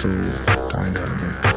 to find out. ain't